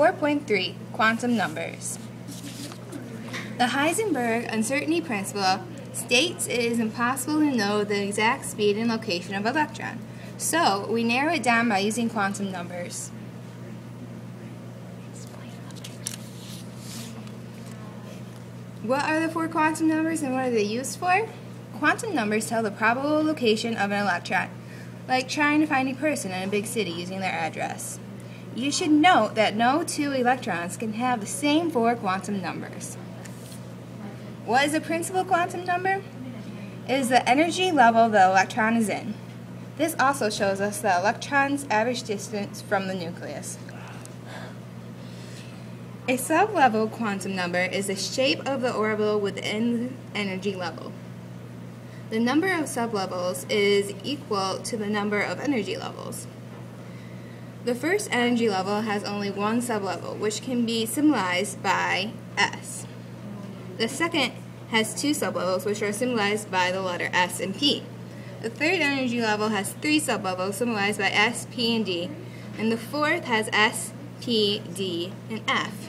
4.3 Quantum Numbers. The Heisenberg uncertainty principle states it is impossible to know the exact speed and location of an electron, so we narrow it down by using quantum numbers. What are the four quantum numbers and what are they used for? Quantum numbers tell the probable location of an electron, like trying to find a person in a big city using their address. You should note that no two electrons can have the same four quantum numbers. What is a principal quantum number? It is the energy level the electron is in. This also shows us the electron's average distance from the nucleus. A sub-level quantum number is the shape of the orbital within the energy level. The number of sublevels is equal to the number of energy levels. The first energy level has only one sublevel, which can be symbolized by S. The second has two sublevels, which are symbolized by the letter S and P. The third energy level has three sublevels, symbolized by S, P, and D. And the fourth has S, P, D, and F.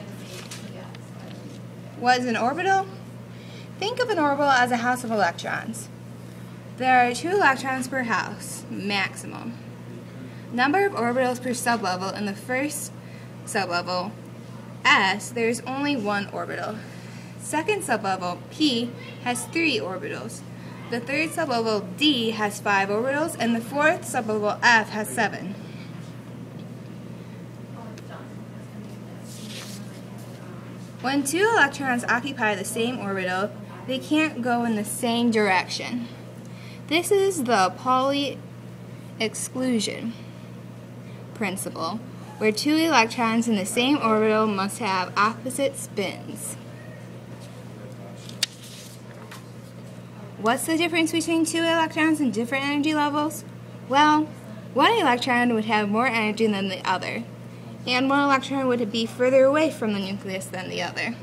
What is an orbital? Think of an orbital as a house of electrons. There are two electrons per house, maximum. Number of orbitals per sublevel in the first sublevel, S, there is only one orbital. Second sublevel, P, has three orbitals. The third sublevel, D, has five orbitals, and the fourth sublevel, F, has seven. When two electrons occupy the same orbital, they can't go in the same direction. This is the Pauli exclusion principle, where two electrons in the same orbital must have opposite spins. What's the difference between two electrons in different energy levels? Well, one electron would have more energy than the other, and one electron would be further away from the nucleus than the other.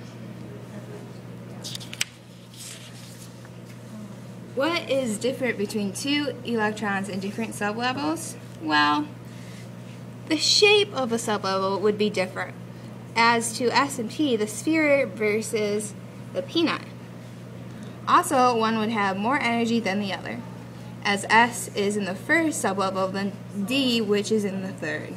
What is different between two electrons in different sublevels? Well, the shape of a sublevel would be different. As to S and P, the sphere versus the peanut. Also, one would have more energy than the other, as S is in the first sublevel than D, which is in the third.